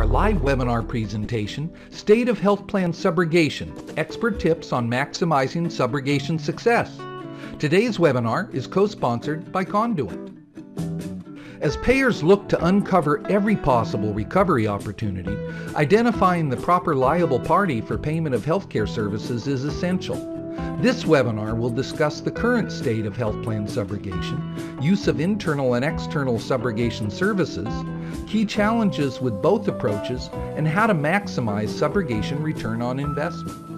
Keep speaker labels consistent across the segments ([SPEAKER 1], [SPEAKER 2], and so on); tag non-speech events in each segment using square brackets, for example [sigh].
[SPEAKER 1] our live webinar presentation, State of Health Plan Subrogation, Expert Tips on Maximizing Subrogation Success. Today's webinar is co-sponsored by Conduent. As payers look to uncover every possible recovery opportunity, identifying the proper liable party for payment of healthcare services is essential. This webinar will discuss the current state of health plan subrogation, use of internal and external subrogation services, key challenges with both approaches, and how to maximize subrogation return on investment.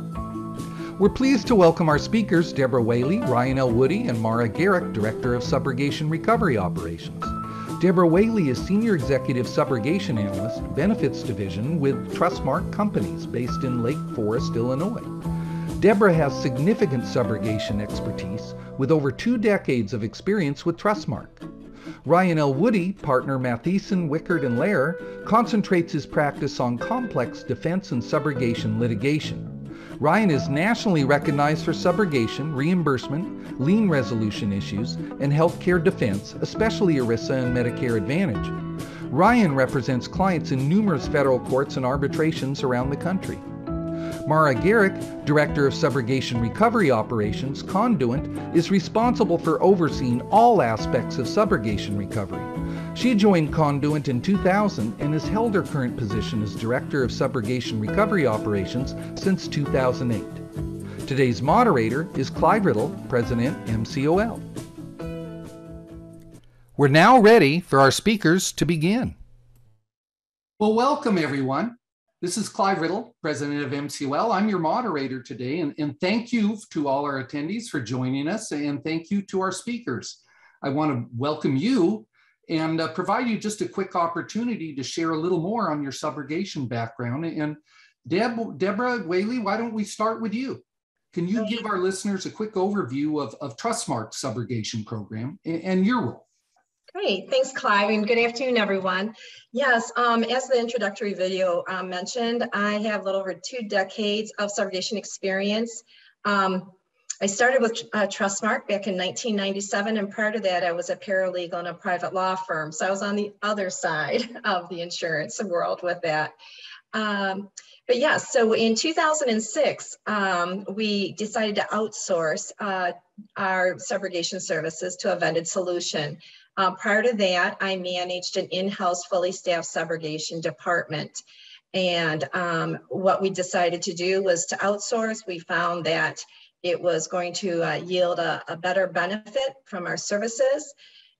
[SPEAKER 1] We're pleased to welcome our speakers, Deborah Whaley, Ryan L. Woody, and Mara Gericke, Director of Subrogation Recovery Operations. Deborah Whaley is Senior Executive Subrogation Analyst, Benefits Division with Trustmark Companies based in Lake Forest, Illinois. Deborah has significant subrogation expertise with over two decades of experience with Trustmark. Ryan L. Woody, partner Matthiesen, Wickert, and Lehre, concentrates his practice on complex defense and subrogation litigation. Ryan is nationally recognized for subrogation, reimbursement, lien resolution issues, and healthcare defense, especially ERISA and Medicare Advantage. Ryan represents clients in numerous federal courts and arbitrations around the country. Mara Gericke, Director of Subrogation Recovery Operations, Conduent, is responsible for overseeing all aspects of subrogation recovery. She joined Conduent in 2000 and has held her current position as Director of Subrogation Recovery Operations since 2008. Today's moderator is Clive Riddle, President, MCOL. We're now ready for our speakers to begin. Well, welcome everyone. This is Clive Riddle, president of MCOL. I'm your moderator today, and, and thank you to all our attendees for joining us, and thank you to our speakers. I want to welcome you and uh, provide you just a quick opportunity to share a little more on your subrogation background. And Deb, Deborah Whaley, why don't we start with you? Can you give our listeners a quick overview of, of Trustmark's subrogation program and, and your role?
[SPEAKER 2] Great, thanks Clive and good afternoon everyone. Yes, um, as the introductory video um, mentioned, I have a little over two decades of subrogation experience. Um, I started with uh, Trustmark back in 1997 and prior to that I was a paralegal in a private law firm. So I was on the other side [laughs] of the insurance world with that. Um, but yes, so in 2006, um, we decided to outsource uh, our subrogation services to a vended solution. Uh, prior to that, I managed an in-house fully staffed subrogation department. And um, what we decided to do was to outsource. We found that it was going to uh, yield a, a, better benefit from our services.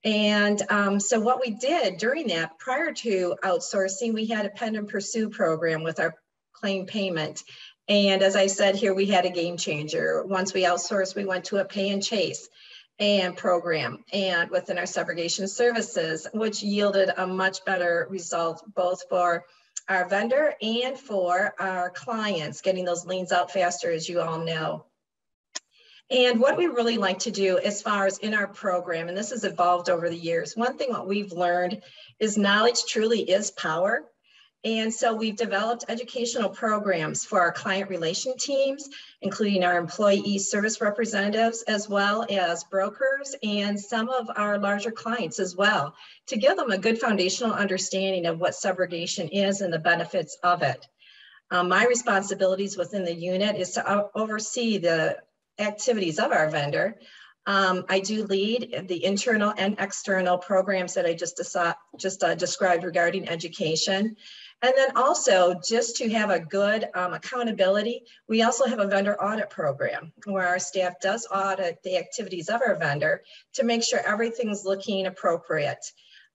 [SPEAKER 2] And um, so what we did during that, prior to outsourcing, we had a pen and pursue program with our claim payment. And as I said here, we had a game changer. Once we outsourced, we went to a pay and chase and program and within our subrogation services, which yielded a much better result both for our vendor and for our clients, getting those liens out faster, as you all know. And what we really like to do as far as in our program, and this has evolved over the years, one thing what we've learned is knowledge truly is power. And so we've developed educational programs for our client relation teams, including our employee service representatives, as well as brokers and some of our larger clients as well, to give them a good foundational understanding of what subrogation is and the benefits of it. Um, my responsibilities within the unit is to oversee the activities of our vendor. Um, I do lead the internal and external programs that I just, just uh, described regarding education. And then also just to have a good um, accountability, we also have a vendor audit program where our staff does audit the activities of our vendor to make sure everything's looking appropriate.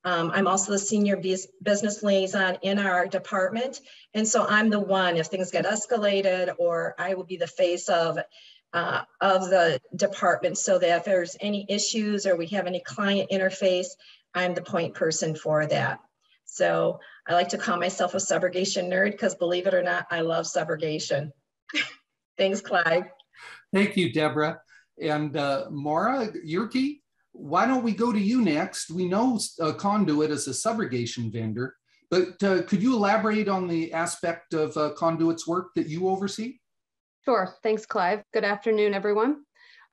[SPEAKER 2] Um, I'm also the senior business liaison in our department. And so I'm the one, if things get escalated or I will be the face of uh, of the department so that if there's any issues or we have any client interface, I'm the point person for that. So I like to call myself a subrogation nerd because believe it or not, I love subrogation. [laughs] Thanks, Clive.
[SPEAKER 1] Thank you, Deborah. And uh, Maura Gericke, why don't we go to you next? We know uh, Conduent is a subrogation vendor, but uh, could you elaborate on the aspect of uh, Conduent's work that you oversee?
[SPEAKER 3] Sure. Thanks, Clive. Good afternoon, everyone.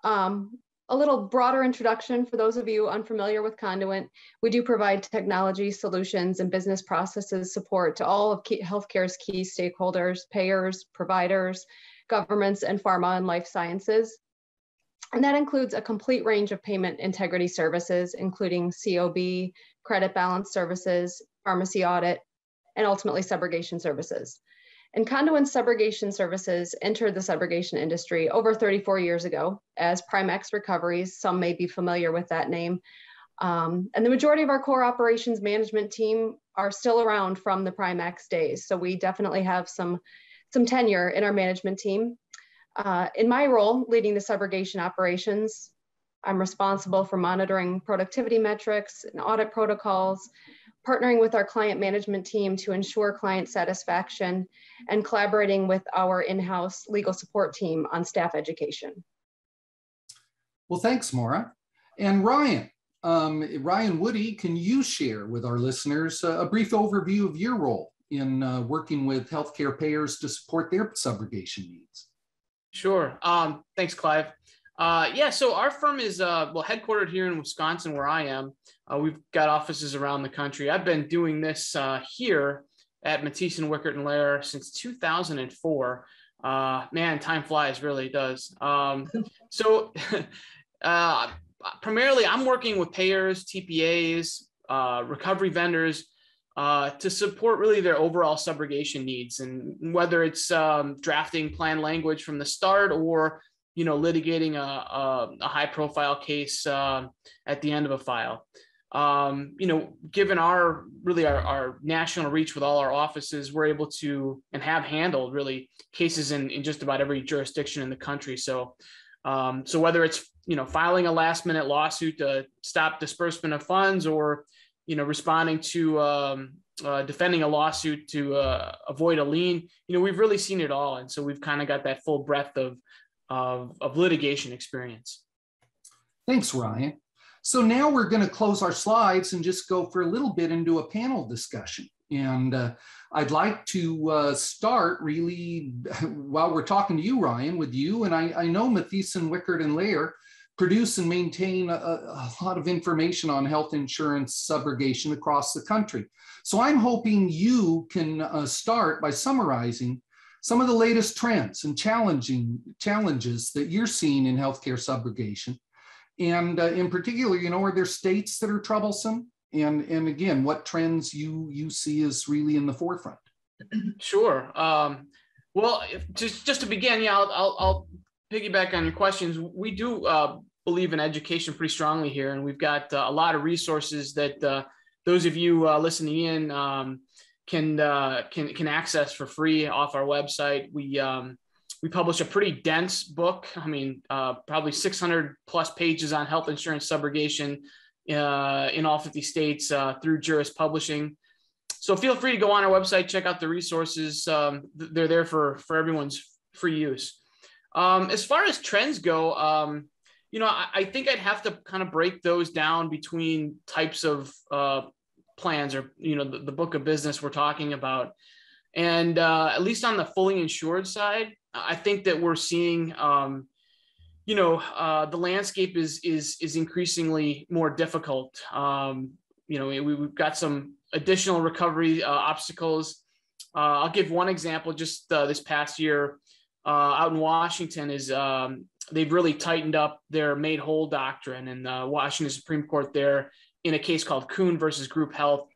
[SPEAKER 3] Um, a little broader introduction for those of you unfamiliar with Conduent. We do provide technology solutions and business processes support to all of key, healthcare's key stakeholders, payers, providers, governments, and pharma and life sciences. And that includes a complete range of payment integrity services, including COB, credit balance services, pharmacy audit, and ultimately subrogation services. And Conduent subrogation services entered the subrogation industry over 34 years ago as Primax Recoveries. Some may be familiar with that name. Um, and the majority of our core operations management team are still around from the Primax days. So we definitely have some, some tenure in our management team. Uh, in my role, leading the subrogation operations, I'm responsible for monitoring productivity metrics and audit protocols, partnering with our client management team to ensure client satisfaction, and collaborating with our in-house legal support team on staff education.
[SPEAKER 1] Well, thanks, Maura. And Ryan, um, Ryan Woody, can you share with our listeners uh, a brief overview of your role in uh, working with healthcare payers to support their subrogation needs?
[SPEAKER 4] Sure. Um, thanks, Clive. Uh, yeah, so our firm is uh, well headquartered here in Wisconsin, where I am. Uh, we've got offices around the country. I've been doing this uh, here at Matthiesen, Wickert, and Lehre since 2004. Uh, man, time flies, really does. Um, [laughs] so, [laughs] uh, primarily, I'm working with payers, TPAs, recovery vendors. to support really their overall subrogation needs, and whether it's um, drafting plan language from the start or you know, litigating a, a, a high profile case uh, at the end of a file. Um, you know, given our really our, our, national reach with all our offices, we're able to and have handled really cases in, in just about every jurisdiction in the country. So, um, so whether it's you know filing a last minute lawsuit to stop disbursement of funds, or you know responding to um, uh, defending a lawsuit to uh, avoid a lien, you know we've really seen it all, and so we've kind of got that full breadth of of, of litigation experience.
[SPEAKER 1] Thanks, Ryan. So now we're going to close our slides and just go for a little bit into a panel discussion. And uh, I'd like to uh, start really [laughs] while we're talking to you, Ryan, with you. And I, I know Matthiesen, Wickert, and Lehre produce and maintain a, a, lot of information on health insurance subrogation across the country. So I'm hoping you can uh, start by summarizing some of the latest trends and challenging challenges that you're seeing in healthcare subrogation. And uh, in particular, you know, are there states that are troublesome? And, and again, what trends you, you see as really in the forefront?
[SPEAKER 4] Sure. Um, well, if, just, just to begin, yeah, I'll, I'll, I'll, piggyback on your questions. We do uh, believe in education pretty strongly here, and we've got uh, a lot of resources that uh, those of you uh, listening in um, can uh, can can access for free off our website. We um, we publish a pretty dense book. I mean, uh, probably 600 plus pages on health insurance subrogation uh, in all 50 states uh, through Juris Publishing. So feel free to go on our website, check out the resources. Um, they're there for for everyone's free use. Um, as far as trends go, um, you know, I, I, think I'd have to kind of break those down between types of uh, plans or you know the, the book of business we're talking about. And uh, at least on the fully insured side i think that we're seeing um, you know uh, the landscape is is is increasingly more difficult. Um, you know we, we've got some additional recovery uh, obstacles. Uh, i'll give one example. Just uh, this past year uh, out in washington is um, they've really tightened up their made whole doctrine and the washington supreme court there in a case called Kuhn versus Group Health,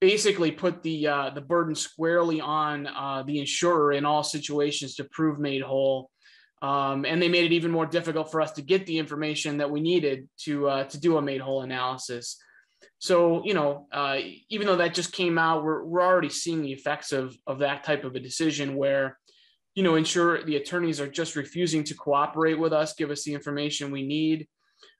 [SPEAKER 4] basically put the uh, the burden squarely on uh, the insurer in all situations to prove made whole. Um, and they made it even more difficult for us to get the information that we needed to uh, to do a made whole analysis. So you know, uh, even though that just came out, we're we're already seeing the effects of of that type of a decision where you know, ensure the attorneys are just refusing to cooperate with us, give us the information we need.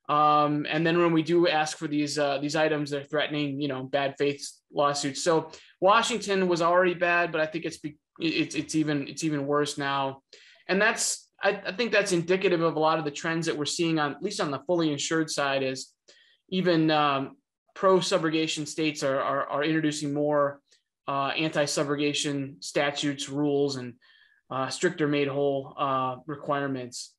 [SPEAKER 4] Um, and then when we do ask for these uh, these items, they're threatening, you know, bad faith lawsuits. So Washington was already bad, but I think it's be, it's it's even it's even worse now, and that's I, I think that's indicative of a lot of the trends that we're seeing on at least on the fully insured side is even um, pro subrogation states are, are, are introducing more uh, anti subrogation statutes, rules, and uh, stricter made whole uh, requirements.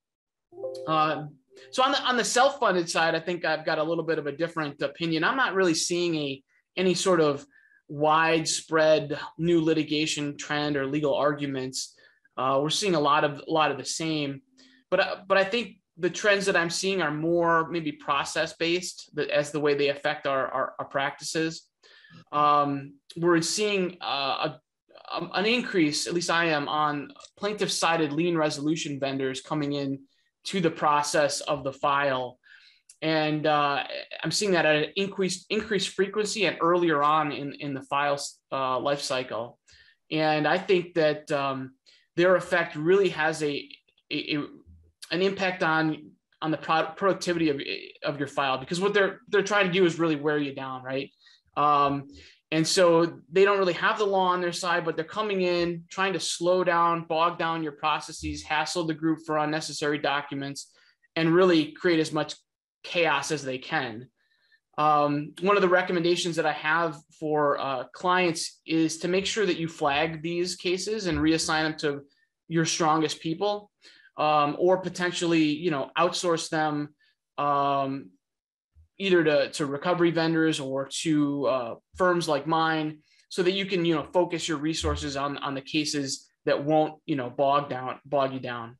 [SPEAKER 4] So on the on the self-funded side, I think I've got a little bit of a different opinion. I'm not really seeing a any sort of widespread new litigation trend or legal arguments. Uh, we're seeing a lot of a lot of the same, but uh, but I think the trends that I'm seeing are more maybe process based as the way they affect our our, our practices. Um, we're seeing uh, a, an increase, at least I am, on plaintiff sided lien resolution vendors coming in to the process of the file. And uh, I'm seeing that at an increased increased frequency and earlier on in, in the file uh, life cycle. And I think that um, their effect really has a, a, a, an impact on on the pro- productivity of, of your file because what they're they're trying to do is really wear you down, right? Um, and so they don't really have the law on their side, but they're coming in trying to slow down, bog down your processes, hassle the group for unnecessary documents, and really create as much chaos as they can. Um, one of the recommendations that I have for uh, clients is to make sure that you flag these cases and reassign them to your strongest people, um, or potentially, you know, outsource them um, either to, to recovery vendors or to uh, firms like mine so that you can you know focus your resources on on the cases that won't you know bog down bog you down.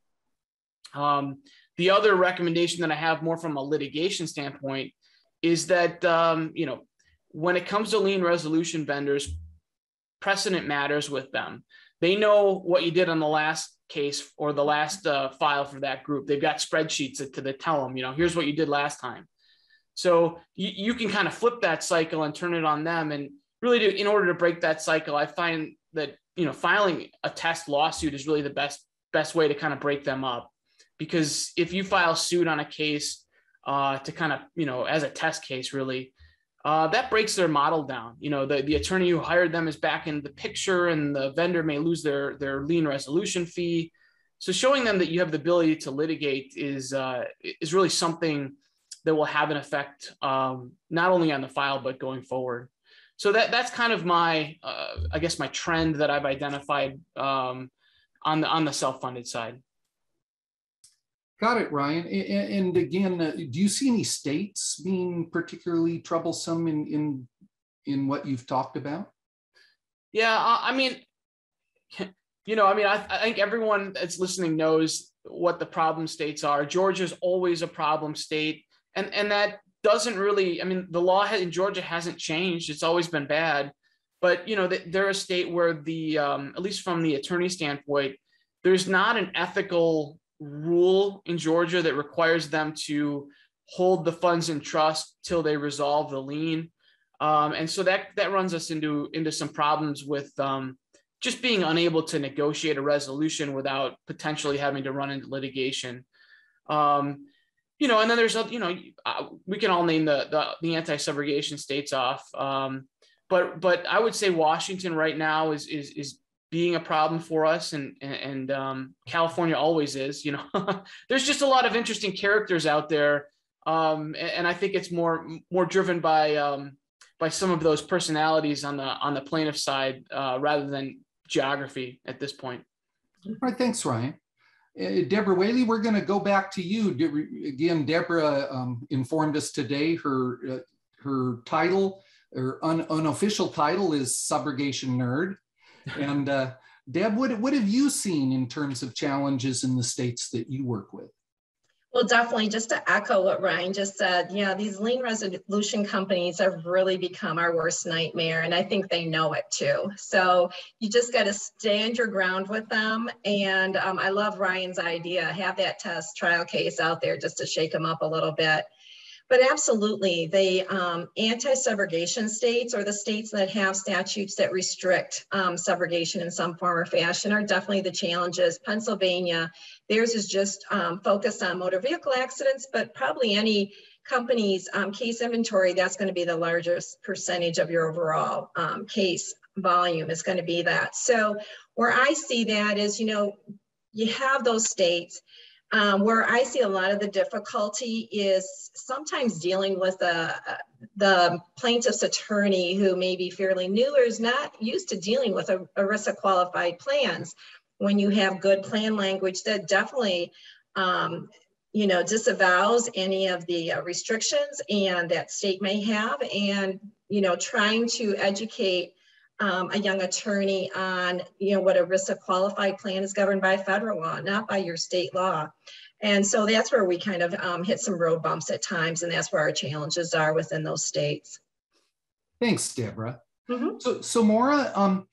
[SPEAKER 4] Um, the other recommendation that i have more from a litigation standpoint is that um, you know when it comes to lien resolution vendors precedent matters with them. They know what you did on the last case or the last uh, file for that group. They've got spreadsheets to, to tell them you know here's what you did last time so you, you can kind of flip that cycle and turn it on them. And really, to, in order to break that cycle, I find that you know filing a test lawsuit is really the best best way to kind of break them up. Because if you file suit on a case uh, to kind of you know as a test case, really. Uh, that breaks their model down. You know, the, the attorney who hired them is back in the picture, and the vendor may lose their their lien resolution fee. So showing them that you have the ability to litigate is uh, is really something that will have an effect um, not only on the file but going forward. So that that's kind of my uh, I guess my trend that I've identified um, on the on the self-funded side.
[SPEAKER 1] Got it, Ryan. And again, uh, do you see any states being particularly troublesome in in in what you've talked about?
[SPEAKER 4] Yeah, I mean, [laughs] you know, I mean, I, I think everyone that's listening knows what the problem states are. Georgia's always a problem state and and that doesn't really. I mean, the law in Georgia hasn't changed. It's always been bad, but you know, they're a state where the um, at least from the attorney standpoint, there's not an ethical rule in Georgia that requires them to hold the funds in trust till they resolve the lien. Um, and so that that runs us into into some problems with um, just being unable to negotiate a resolution without potentially having to run into litigation. Um, you know, and then there's, you know, uh, we can all name the the, the anti-subrogation states off, um, but but I would say Washington right now is is is being a problem for us, and and um, California always is. You know, [laughs] there's just a lot of interesting characters out there, um, and, and, I think it's more more driven by um, by some of those personalities on the on the plaintiff side uh, rather than geography at this point.
[SPEAKER 1] All right, thanks, Ryan. Uh, Deborah Whaley, we're going to go back to you. Again, Deborah um, informed us today her, uh, her title, her un unofficial title is Subrogation Nerd. and uh, Deb, what, what have you seen in terms of challenges in the states that you work with?
[SPEAKER 2] Well, definitely, just to echo what Ryan just said, yeah, these lien resolution companies have really become our worst nightmare, and I think they know it too. So you just got to stand your ground with them. And um, I love Ryan's idea have that test trial case out there just to shake them up a little bit. But absolutely, the um, anti-subrogation states or the states that have statutes that restrict um, subrogation in some form or fashion are definitely the challenges. Pennsylvania, theirs is just um, focused on motor vehicle accidents, but probably any company's um, case inventory, that's going to be the largest percentage of your overall um, case volume is going to be that. So where I see that is, you know, you have those states um, where I see a lot of the difficulty is sometimes dealing with a, the plaintiff's attorney who may be fairly new or is not used to dealing with a, ERISA qualified plans. When you have good plan language that definitely um, you know, disavows any of the uh, restrictions and that state may have, and you know, trying to educate um, a young attorney on, you know, what a ERISA qualified plan is governed by federal law, not by your state law. And so that's where we kind of um, hit some road bumps at times, and that's where our challenges are within those states.
[SPEAKER 1] Thanks, Deborah. Mm -hmm. So, so Maura, um,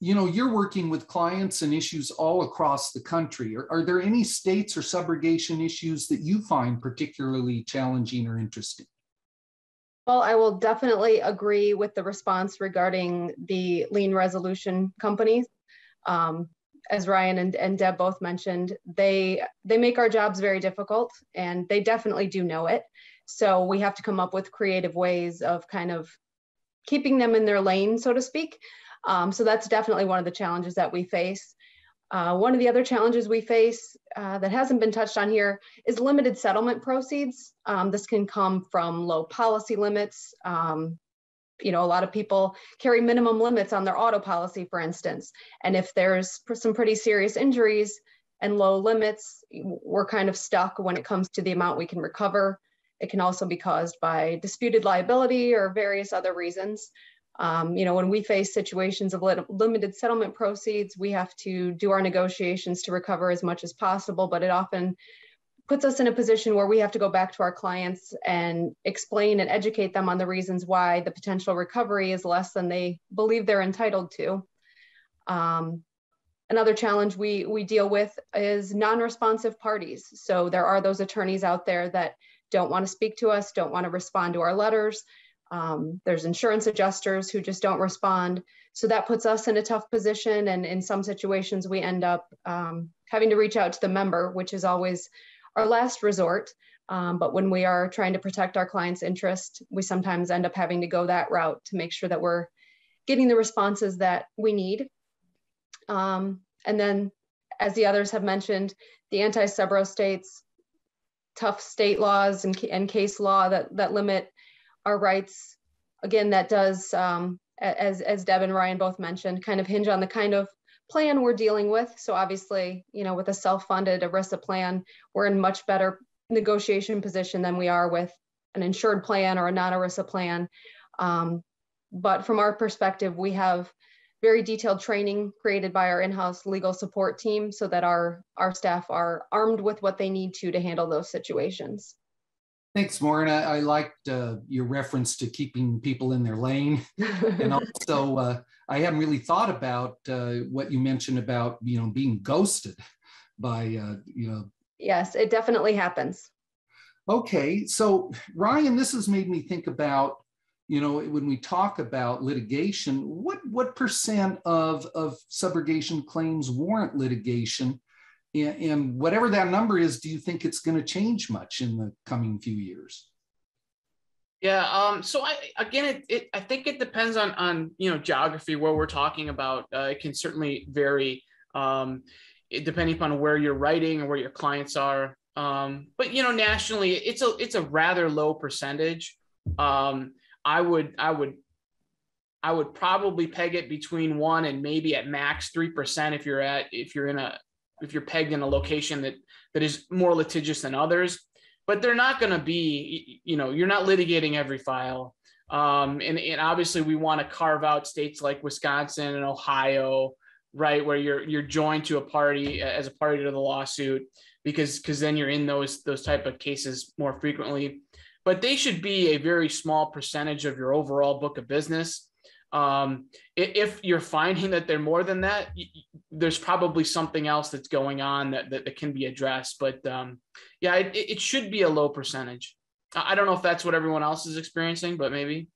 [SPEAKER 1] you know, you're working with clients and issues all across the country. Are, are there any states or subrogation issues that you find particularly challenging or interesting?
[SPEAKER 3] Well, I will definitely agree with the response regarding the lien resolution companies. Um, as Ryan and, and Deb both mentioned, they they make our jobs very difficult and they definitely do know it. So we have to come up with creative ways of kind of keeping them in their lane, so to speak. Um, so that's definitely one of the challenges that we face. Uh, one of the other challenges we face uh, that hasn't been touched on here is limited settlement proceeds. Um, this can come from low policy limits. Um, you know, a lot of people carry minimum limits on their auto policy, for instance. And if there's some pretty serious injuries and low limits, we're kind of stuck when it comes to the amount we can recover. It can also be caused by disputed liability or various other reasons. Um, you know, when we face situations of limited settlement proceeds, we have to do our negotiations to recover as much as possible, but it often puts us in a position where we have to go back to our clients and explain and educate them on the reasons why the potential recovery is less than they believe they're entitled to. Um, another challenge we, we deal with is non-responsive parties. So there are those attorneys out there that don't want to speak to us, don't want to respond to our letters, um, there's insurance adjusters who just don't respond. So that puts us in a tough position. And in some situations, we end up um, having to reach out to the member, which is always our last resort. Um, but when we are trying to protect our client's interest, we sometimes end up having to go that route to make sure that we're getting the responses that we need. Um, and then, as the others have mentioned, the anti-subro states, tough state laws and, and case law that, that limit our rights, again, that does, um, as, as Deb and Ryan both mentioned, kind of hinge on the kind of plan we're dealing with. So obviously, you know, with a self-funded ERISA plan, we're in much better negotiation position than we are with an insured plan or a non-ERISA plan. Um, but from our perspective, we have very detailed training created by our in-house legal support team so that our, our staff are armed with what they need to to handle those situations.
[SPEAKER 1] Thanks, Maureen. I, I liked uh, your reference to keeping people in their lane. [laughs] and also, uh, I hadn't really thought about uh, what you mentioned about, you know, being ghosted by, uh, you know.
[SPEAKER 3] Yes, it definitely happens.
[SPEAKER 1] Okay. So, Ryan, this has made me think about, you know, when we talk about litigation, what, what percent of, of subrogation claims warrant litigation? And, and whatever that number is, do you think it's going to change much in the coming few years?
[SPEAKER 4] Yeah. Um, so I, again, it, it, I think it depends on, on, you know, geography, where we're talking about. Uh, it can certainly vary um, depending upon where you're writing or where your clients are. Um, but, you know, nationally, it's a, it's a rather low percentage. Um, I would, I would, I would probably peg it between one and maybe at max 3% if you're at, if you're in a, if you're pegged in a location that that is more litigious than others but they're not going to be you know you're not litigating every file. Um, and, and obviously we want to carve out states like wisconsin and ohio right where you're you're joined to a party as a party to the lawsuit because because then you're in those those type of cases more frequently. But they should be a very small percentage of your overall book of business um, if you're finding that they're more than that, there's probably something else that's going on that, that, that can be addressed. But um, yeah, it, it should be a low percentage. I don't know if that's what everyone else is experiencing, but maybe.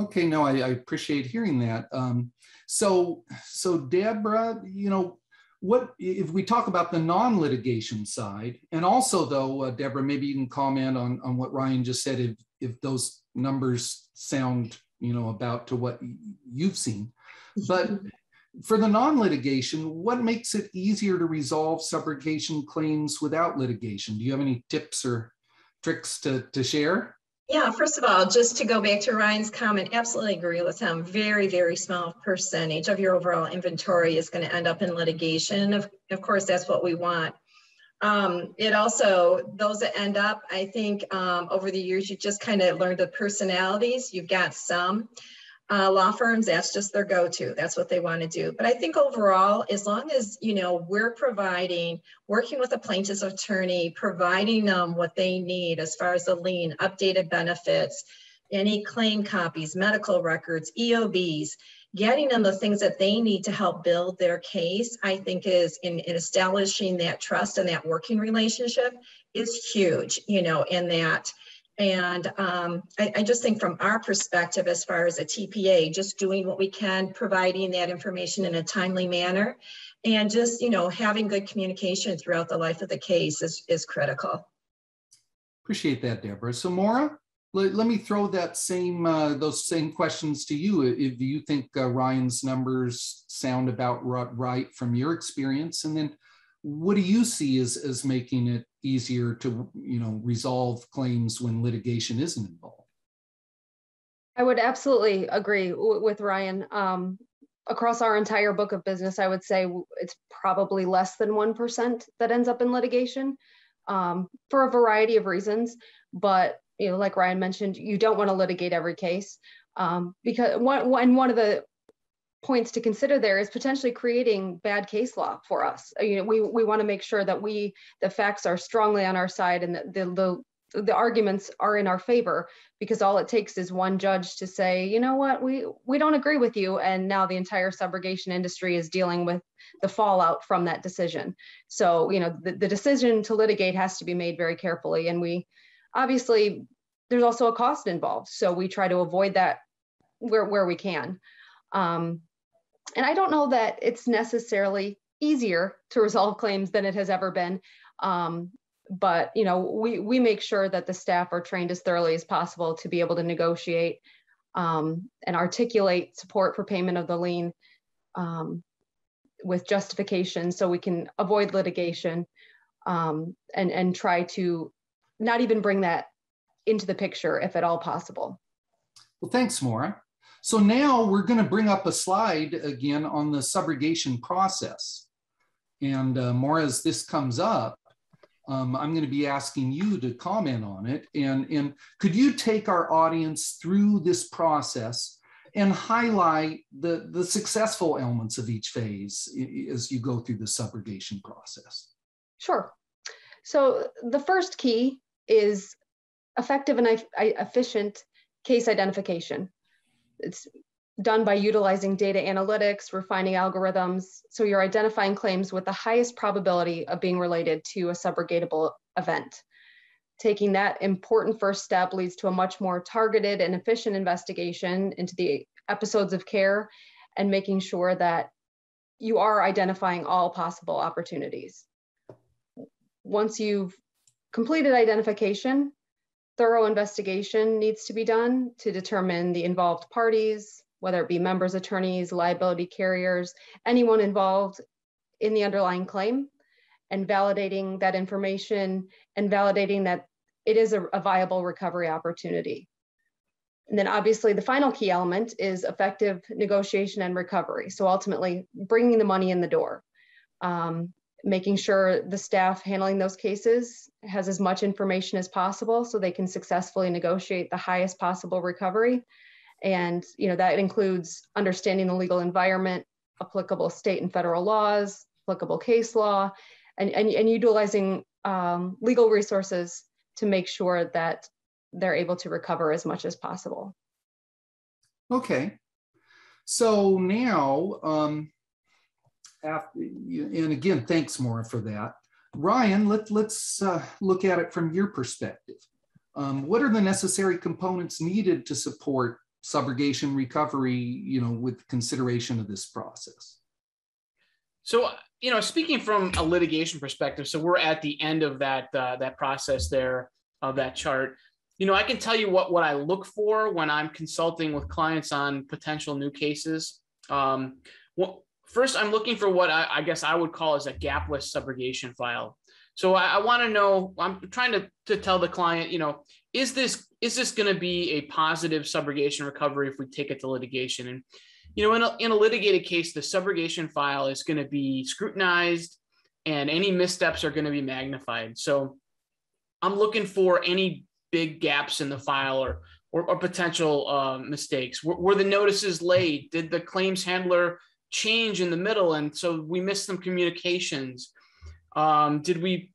[SPEAKER 1] Okay, no, I, I appreciate hearing that. Um, so, so Deborah, you know, what if we talk about the non-litigation side, and also though, uh, Deborah, maybe you can comment on on what Ryan just said. If if those numbers sound you know, about to what you've seen. [laughs] But for the non-litigation, what makes it easier to resolve subrogation claims without litigation? Do you have any tips or tricks to, to share?
[SPEAKER 2] Yeah, first of all, just to go back to Ryan's comment, absolutely agree with him. Very, very small percentage of your overall inventory is going to end up in litigation. Of, of course, that's what we want. Um, it also, those that end up, I think um, over the years, you just kind of learned the personalities. You've got some uh, law firms, that's just their go-to. That's what they want to do. But I think overall, as long as, you know, we're providing, working with a plaintiff's attorney, providing them what they need as far as the lien, updated benefits, any claim copies, medical records, EOBs, getting them the things that they need to help build their case, I think is in, in establishing that trust and that working relationship is huge, you know, in that. And um, I, I, just think from our perspective, as far as a TPA, just doing what we can, providing that information in a timely manner, and just, you know, having good communication throughout the life of the case is, is critical.
[SPEAKER 1] Appreciate that, Deborah. So Maura, let, let me throw that same uh, those same questions to you. If you think uh, Ryan's numbers sound about right from your experience, and then what do you see as, as making it easier to you know resolve claims when litigation isn't involved?
[SPEAKER 3] I would absolutely agree with Ryan. Um, across our entire book of business, I would say it's probably less than 1% that ends up in litigation um, for a variety of reasons. But you know, like Ryan mentioned, you don't want to litigate every case um, because one, one, one of the points to consider there is potentially creating bad case law for us. Uh, you know, we, we want to make sure that we, the facts are strongly on our side and the, the, the, the arguments are in our favor because all it takes is one judge to say, you know what, we, we don't agree with you. And now the entire subrogation industry is dealing with the fallout from that decision. So, you know, the, the decision to litigate has to be made very carefully. And we, obviously there's also a cost involved. So we try to avoid that where, where we can. Um, and I don't know that it's necessarily easier to resolve claims than it has ever been. Um, but you know, we we make sure that the staff are trained as thoroughly as possible to be able to negotiate um, and articulate support for payment of the lien um, with justification, so we can avoid litigation um, and and try to not even bring that into the picture if at all possible.
[SPEAKER 1] Well, thanks, Maura. So now we're going to bring up a slide again on the subrogation process. And uh, more as this comes up, um, I'm going to be asking you to comment on it. And, and could you take our audience through this process and highlight the, the successful elements of each phase as you go through the subrogation process?
[SPEAKER 3] Sure. So the first key is effective and efficient case identification. It's done by utilizing data analytics, refining algorithms, so you're identifying claims with the highest probability of being related to a subrogatable event. Taking that important first step leads to a much more targeted and efficient investigation into the episodes of care and making sure that you are identifying all possible opportunities. Once you've completed identification, thorough investigation needs to be done to determine the involved parties, whether it be members, attorneys, liability carriers, anyone involved in the underlying claim, and validating that information and validating that it is a, a viable recovery opportunity. And then obviously the final key element is effective negotiation and recovery. So ultimately bringing the money in the door. Um, making sure the staff handling those cases has as much information as possible so they can successfully negotiate the highest possible recovery. And you know that includes understanding the legal environment, applicable state and federal laws, applicable case law, and, and, and utilizing um, legal resources to make sure that they're able to recover as much as possible.
[SPEAKER 1] Okay. So now, um, after, and again, thanks, Maura, for that. Ryan, let, let's uh, look at it from your perspective. Um, what are the necessary components needed to support subrogation recovery, you know, with consideration of this process?
[SPEAKER 4] So, you know, speaking from a litigation perspective, so we're at the end of that uh, that process there of that chart. You know, I can tell you what what I look for when I'm consulting with clients on potential new cases. Um, First, I'm looking for what I, I guess I would call as a gapless subrogation file. So I, I want to know, I'm trying to, to tell the client, you know, is this is this going to be a positive subrogation recovery if we take it to litigation? And, you know, in a, in a litigated case, the subrogation file is going to be scrutinized. and any missteps are going to be magnified. So I'm looking for any big gaps in the file or or, or potential uh, mistakes. Were, were the notices late? Did the claims handler change in the middle, and so we missed some communications? Um, did we,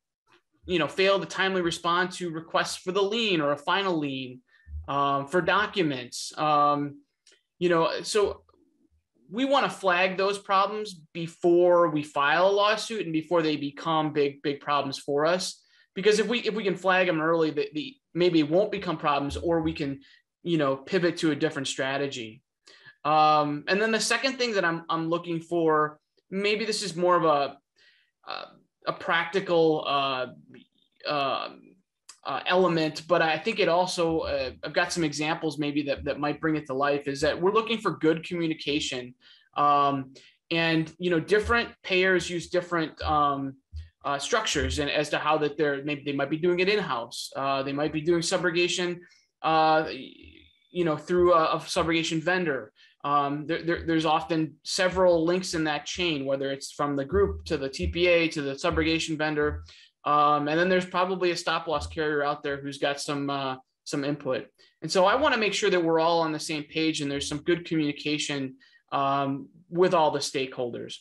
[SPEAKER 4] you know, fail to timely respond to requests for the lien or a final lien um, for documents? Um, you know, so we want to flag those problems before we file a lawsuit and before they become big big problems for us because if we if we can flag them early the, the maybe won't become problems or we can you know pivot to a different strategy um, and then the second thing that i'm i'm looking for maybe this is more of a uh, a practical uh, uh, uh, element, but I think it also uh, I've got some examples maybe that that might bring it to life. Is that we're looking for good communication, um, and you know different payers use different um, uh, structures and as to how that they're maybe they might be doing it in house, uh, they might be doing subrogation, you know through a, a subrogation vendor. Um, there, there, there's often several links in that chain, whether it's from the group to the TPA to the subrogation vendor. Um, and then there's probably a stop loss carrier out there who's got some uh, some input. And so I want to make sure that we're all on the same page and there's some good communication um, with all the stakeholders,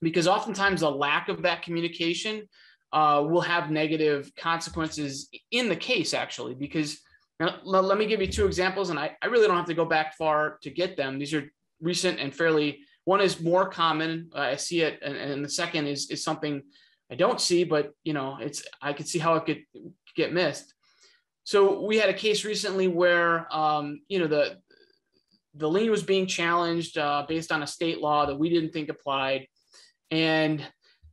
[SPEAKER 4] because oftentimes the lack of that communication uh, will have negative consequences in the case actually. Because now, let me give you two examples, and I, I really don't have to go back far to get them. These are recent and fairly. One is more common. Uh, I see it, and, and the second is is something I don't see, but you know, it's I could see how it could get missed. So we had a case recently where um, you know the the lien was being challenged uh, based on a state law that we didn't think applied, and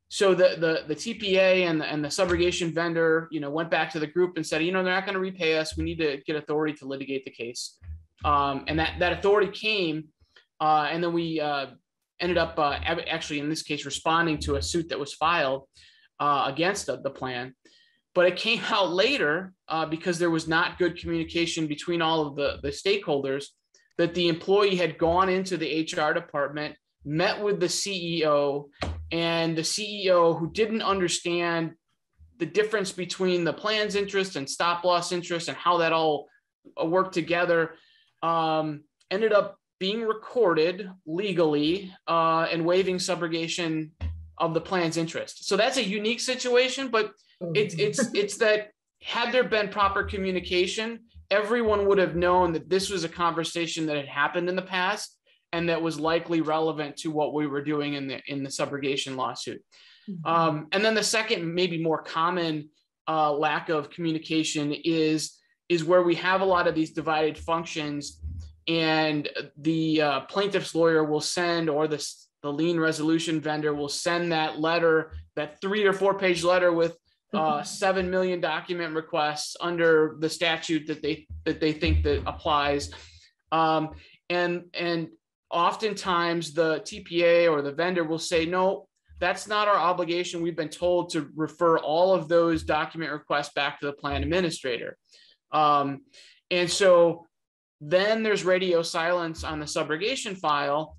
[SPEAKER 4] so the the the TPA and the, and the subrogation vendor, you know, went back to the group and said, you know, they're not going to repay us. We need to get authority to litigate the case, um, and that that authority came, uh, and then we uh, ended up uh, actually in this case responding to a suit that was filed uh, against the, the, plan. But it came [laughs] out later uh, because there was not good communication between all of the, the stakeholders that the employee had gone into the HR department, met with the CEO, and the CEO who didn't understand the difference between the plan's interest and stop loss interest and how that all uh, worked together um, ended up being recorded legally uh, and waiving subrogation of the plan's interest. So that's a unique situation, but it's it's [laughs] it's that had there been proper communication, everyone would have known that this was a conversation that had happened in the past and that was likely relevant to what we were doing in the in the subrogation lawsuit. Mm-hmm. Um, and then the second, maybe more common uh, lack of communication is is where we have a lot of these divided functions and the uh, plaintiff's lawyer will send or the, the lien resolution vendor will send that letter that three or four page letter with uh, seven million document requests under the statute that they that they think that applies um, and and oftentimes the tpa or the vendor will say no that's not our obligation we've been told to refer all of those document requests back to the plan administrator um, and so then there's radio silence on the subrogation file.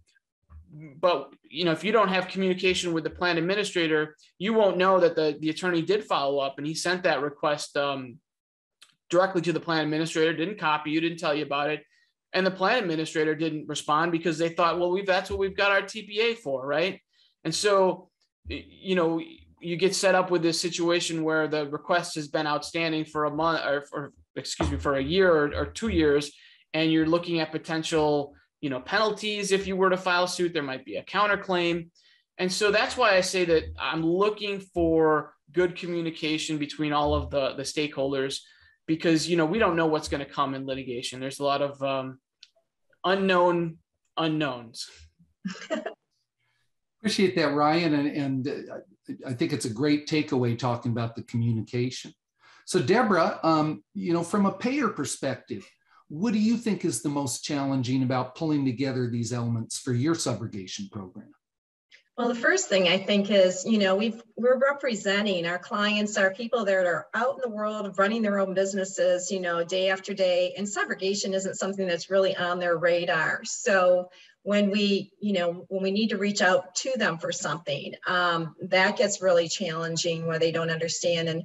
[SPEAKER 4] But you know, if you don't have communication with the plan administrator, you won't know that the, the attorney did follow up and he sent that request um, directly to the plan administrator, didn't copy you, didn't tell you about it. And the plan administrator didn't respond because they thought, well, we've that's what we've got our TPA for, right? And so, you know, you get set up with this situation where the request has been outstanding for a month or, or excuse me, for a year or, or two years and you're looking at potential you know penalties if you were to file suit. There might be a counterclaim. And so that's why i say that i'm looking for good communication between all of the the stakeholders because you know we don't know what's going to come in litigation. There's a lot of um, unknown unknowns [laughs]
[SPEAKER 1] appreciate that ryan and, and uh, i think it's a great takeaway talking about the communication so deborah um, you know from a payer perspective what do you think is the most challenging about pulling together these elements for your subrogation program?
[SPEAKER 2] Well, the first thing I think is, you know, we've, we're representing our clients, our people that are out in the world running their own businesses, you know, day after day, and subrogation isn't something that's really on their radar. So when we, you know, when we need to reach out to them for something, um, that gets really challenging where they don't understand. And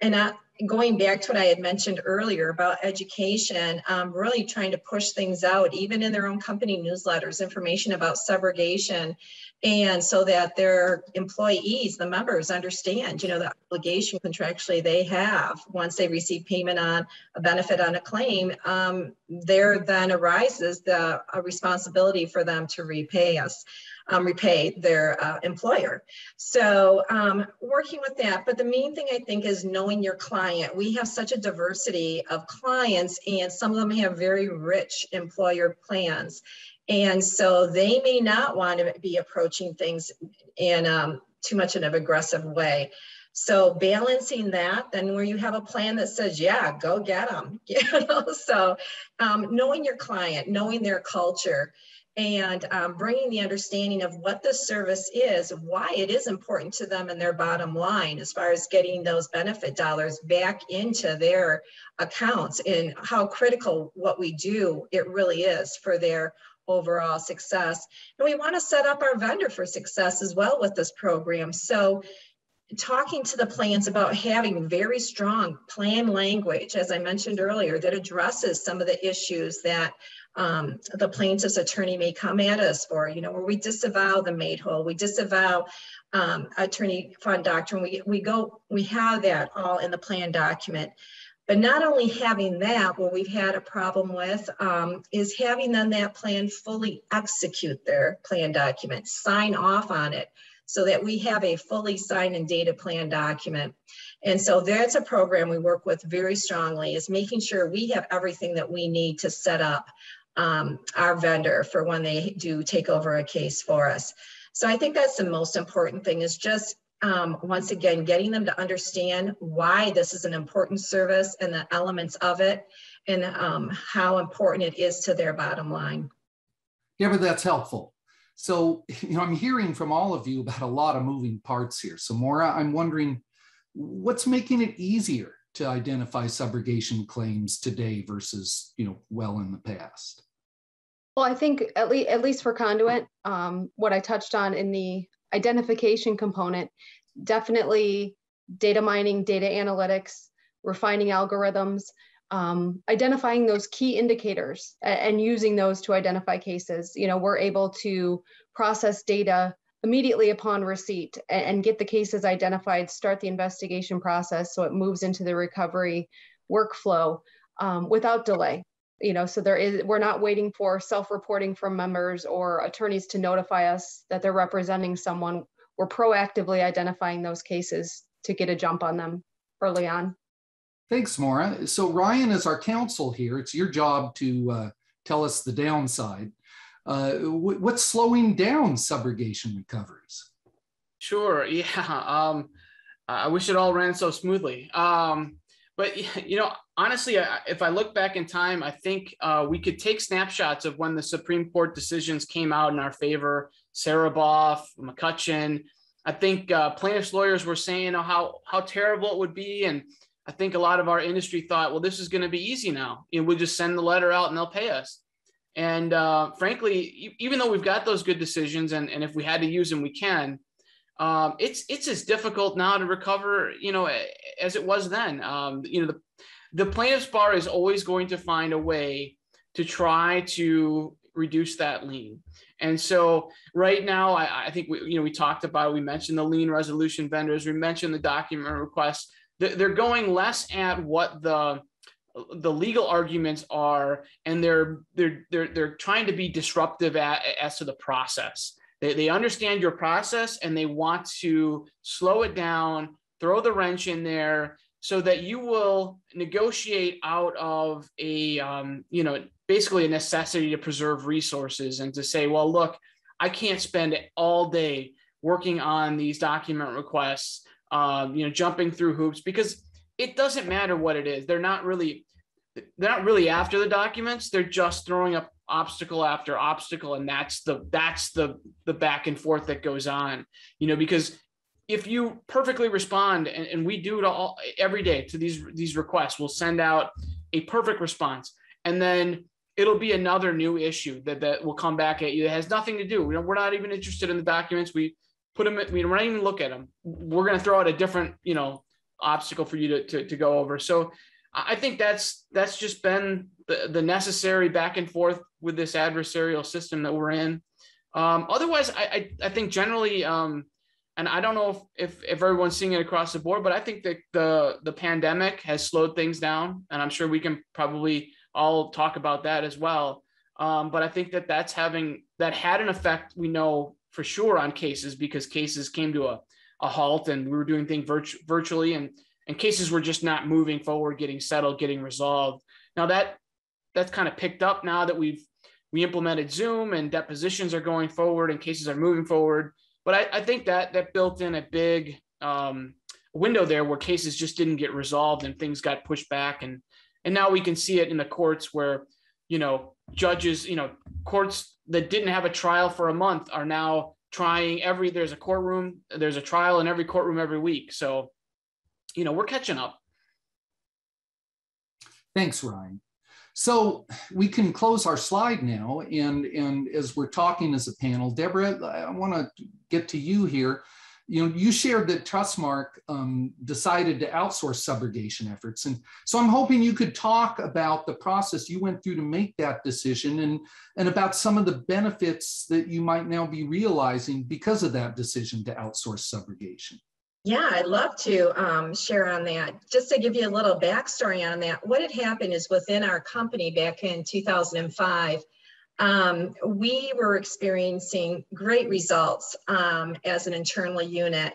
[SPEAKER 2] and I, going back to what I had mentioned earlier about education, um, really trying to push things out, even in their own company newsletters, information about subrogation, and so that their employees, the members, understand, you know, the obligation contractually they have once they receive payment on a benefit on a claim. Um, there then arises the responsibility for them to repay us um, repay their uh, employer. So um, working with that, but the main thing I think is knowing your client. We have such a diversity of clients and some of them have very rich employer plans. And so they may not want to be approaching things in um, too much in an aggressive way. So balancing that, then where you have a plan that says, yeah, go get them. [laughs] You know? So um, knowing your client, knowing their culture, and um, bringing the understanding of what the service is, why it is important to them and their bottom line as far as getting those benefit dollars back into their accounts and how critical what we do it really is for their overall success. And we want to set up our vendor for success as well with this program. So talking to the plans about having very strong plan language, as I mentioned earlier, that addresses some of the issues that um, the plaintiff's attorney may come at us for, you know, where we disavow the made whole, we disavow um, attorney fund doctrine. We, we go, we have that all in the plan document. But not only having that, what we've had a problem with um, is having them that plan fully execute their plan document, sign off on it, so that we have a fully signed and dated plan document. And so that's a program we work with very strongly is making sure we have everything that we need to set up um, our vendor for when they do take over a case for us. So I think that's the most important thing is just um, once again, getting them to understand why this is an important service and the elements of it and um, how important it is to their bottom line.
[SPEAKER 1] Yeah, but that's helpful. So, you know, I'm hearing from all of you about a lot of moving parts here. So, Maura, I'm wondering what's making it easier to identify subrogation claims today versus, you know, well in the past?
[SPEAKER 3] Well, I think at least at least for Conduent, um, what I touched on in the identification component, definitely data mining, data analytics, refining algorithms, um, identifying those key indicators and, using those to identify cases. You know, we're able to process data immediately upon receipt and, and get the cases identified, start the investigation process so it moves into the recovery workflow um, without delay you know so there is we're not waiting for self-reporting from members or attorneys to notify us that they're representing someone. We're proactively identifying those cases to get a jump on them early on.
[SPEAKER 1] Thanks maura. So ryan is our counsel here. It's your job to uh, tell us the downside. Uh, what's slowing down subrogation recoveries?
[SPEAKER 4] Sure [laughs] yeah um, i wish it all ran so smoothly. Um, but [laughs] you know honestly if i look back in time i think uh, we could take snapshots of when the supreme court decisions came out in our favor. Sereboff, mccutcheon. I think uh, plaintiffs lawyers were saying oh, how how terrible it would be. And i think a lot of our industry thought well this is going to be easy now. You know, we'll just send the letter out and they'll pay us. And uh, frankly even though we've got those good decisions and, and if we had to use them we can um, it's it's as difficult now to recover, you know, as it was then. Um, you know, the the plaintiff's bar is always going to find a way to try to reduce that lien. And so right now, I, I, think we, you know, we talked about, we mentioned the lien resolution vendors, we mentioned the document requests. They're going less at what the the legal arguments are, and they're they're they're they're trying to be disruptive at, as to the process. They, they understand your process and they want to slow it down, throw the wrench in there so that you will negotiate out of a, um, you know, basically a necessity to preserve resources and to say, well, look, I can't spend all day working on these document requests, um, you know, jumping through hoops because it doesn't matter what it is. They're not really, they're not really after the documents. They're just throwing up obstacle after obstacle and that's the that's the the back and forth that goes on you know because if you perfectly respond and, and we do it all every day to these these requests we'll send out a perfect response and then it'll be another new issue that, that will come back at you. It has nothing to do. We we're not even interested in the documents. We put them, we don't even look at them. We're going to throw out a different, you know, obstacle for you to, to, to go over. So I think that's, that's just been the, the necessary back and forth with this adversarial system that we're in. Um, otherwise, I, I, I, think generally, um, and I don't know if, if, if everyone's seeing it across the board, but I think that the the pandemic has slowed things down, and I'm sure we can probably all talk about that as well. Um, but I think that that's having that had an effect. We know for sure on cases because cases came to a, a halt, and we were doing things virtu- virtually, and and cases were just not moving forward, getting settled, getting resolved. Now that that's kind of picked up now that we've we implemented Zoom and depositions are going forward and cases are moving forward. But I, I think that that built in a big um, window there where cases just didn't get resolved and things got pushed back. And and now we can see it in the courts where, you know, judges, you know, courts that didn't have a trial for a month are now trying every there's a courtroom, there's a trial in every courtroom every week. So, you know, we're catching up.
[SPEAKER 1] Thanks, Ryan. So we can close our slide now. And, and as we're talking as a panel, Deborah, I want to get to you here. You know, you shared that Trustmark um, decided to outsource subrogation efforts. And so I'm hoping you could talk about the process you went through to make that decision and, and about some of the benefits that you might now be realizing because of that decision to outsource subrogation.
[SPEAKER 2] Yeah, I'd love to um, share on that. Just to give you a little backstory on that, what had happened is within our company back in 2005, um, we were experiencing great results um, as an internal unit.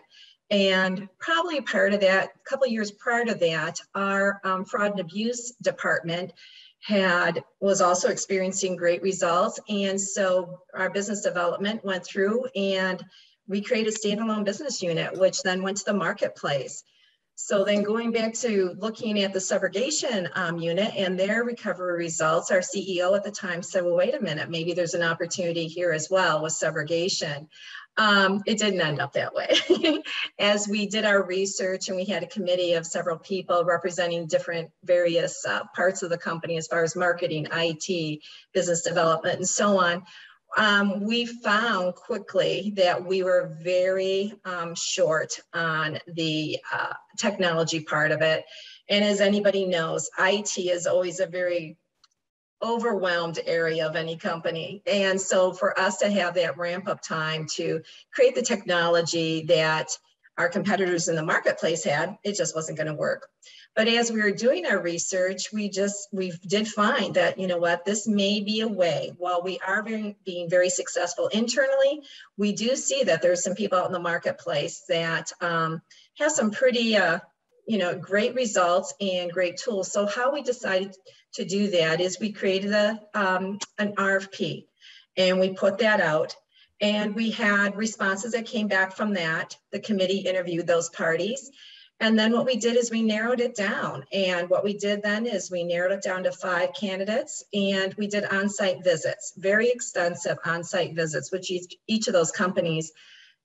[SPEAKER 2] And probably part of that, a couple years prior to that, our um, fraud and abuse department had was also experiencing great results. And so our business development went through and we created a standalone business unit, which then went to the marketplace. So then going back to looking at the subrogation um, unit and their recovery results, our CEO at the time said, well, wait a minute, maybe there's an opportunity here as well with subrogation. Um, it didn't end up that way. [laughs] As we did our research and we had a committee of several people representing different various uh, parts of the company as far as marketing, IT, business development, and so on, um, we found quickly that we were very um, short on the uh, technology part of it. And as anybody knows, IT is always a very overwhelmed area of any company. And so for us to have that ramp up time to create the technology that our competitors in the marketplace had, it just wasn't going to work. But as we were doing our research, we just, we did find that, you know what, this may be a way. While we are being, being very successful internally, we do see that there's some people out in the marketplace that um, have some pretty, uh, you know, great results and great tools. So how we decided to do that is we created a, um, an RFP and we put that out and we had responses that came back from that. The committee interviewed those parties and then what we did is we narrowed it down. And what we did then is we narrowed it down to five candidates and we did on-site visits, very extensive on-site visits with each, each of those companies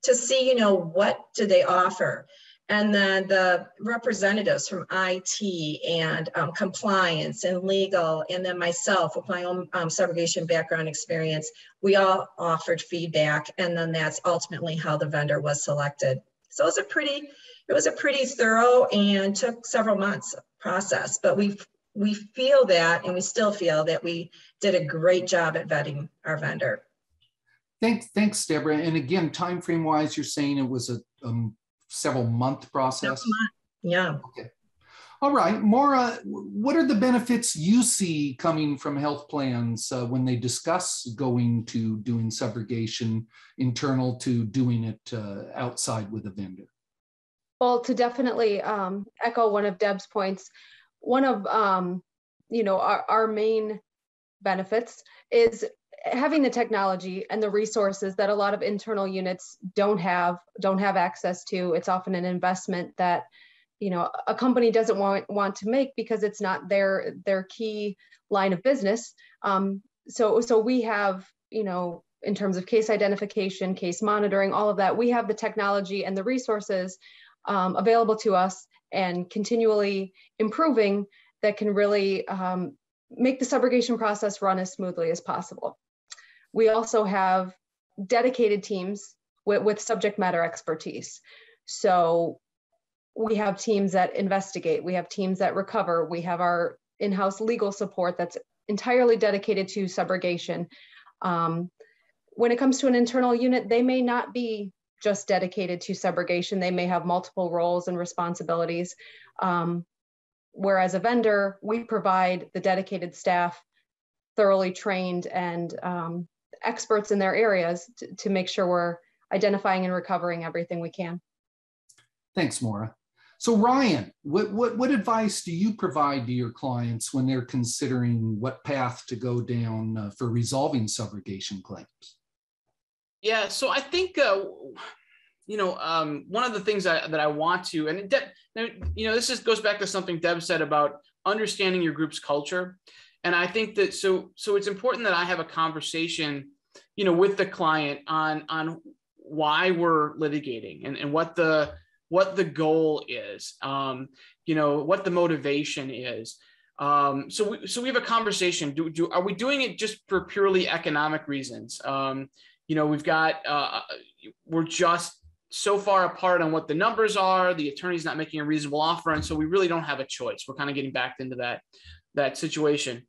[SPEAKER 2] to see, you know, what do they offer? And then the representatives from IT and um, compliance and legal, and then myself with my own um, subrogation background experience, we all offered feedback. And then that's ultimately how the vendor was selected. So it was a pretty it was a pretty thorough and took several months process, but we we feel that, and we still feel that we did a great job at vetting our vendor.
[SPEAKER 1] Thanks, thanks, Deborah. And again, time frame wise, you're saying it was a um, several month process.
[SPEAKER 2] Yeah.
[SPEAKER 1] Okay. All right, Maura, what are the benefits you see coming from health plans uh, when they discuss going to doing subrogation internal to doing it uh, outside with a vendor?
[SPEAKER 3] Well, to definitely um, echo one of Deb's points, one of um, you know our, our main benefits is having the technology and the resources that a lot of internal units don't have don't have access to. It's often an investment that you know a company doesn't want want to make because it's not their their key line of business. Um, so so we have you know in terms of case identification, case monitoring, all of that, we have the technology and the resources um, available to us and continually improving that can really um, make the subrogation process run as smoothly as possible. We also have dedicated teams with, with subject matter expertise. So we have teams that investigate, we have teams that recover, we have our in-house legal support that's entirely dedicated to subrogation. Um, when it comes to an internal unit, they may not be just dedicated to subrogation. They may have multiple roles and responsibilities. Um, whereas a vendor, we provide the dedicated staff thoroughly trained and um, experts in their areas to, to make sure we're identifying and recovering everything we can.
[SPEAKER 1] Thanks, Maura. So Ryan, what, what, what advice do you provide to your clients when they're considering what path to go down uh, for resolving subrogation claims?
[SPEAKER 4] Yeah, so I think, uh, you know, um, one of the things I, that I want to, and Deb, you know, this is, goes back to something Deb said about understanding your group's culture. And I think that, so, so it's important that I have a conversation, you know, with the client on, on why we're litigating and, and what the, what the goal is, um, you know, what the motivation is. Um, so, we, so we have a conversation. Do, do are we doing it just for purely economic reasons? Um, you know, we've got uh, we're just so far apart on what the numbers are. The attorney's not making a reasonable offer, and so we really don't have a choice. We're kind of getting back into that that situation.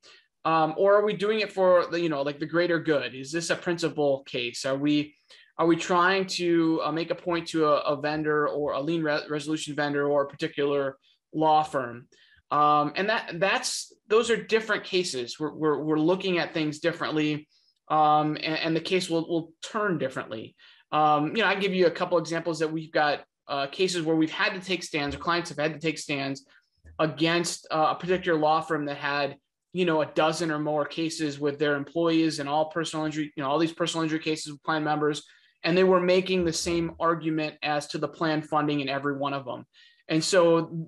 [SPEAKER 4] Um, or are we doing it for the, you know, like the greater good? Is this a principal case? Are we are we trying to uh, make a point to a, a vendor or a lien re- resolution vendor or a particular law firm? Um, and that that's those are different cases. We're, we're, we're looking at things differently, um, and, and, the case will, will turn differently. Um, you know, I give you a couple examples that we've got uh, cases where we've had to take stands, or clients have had to take stands against uh, a particular law firm that had you know a dozen or more cases with their employees and all personal injury, you know, all these personal injury cases with plan members and they were making the same argument as to the plan funding in every one of them. And so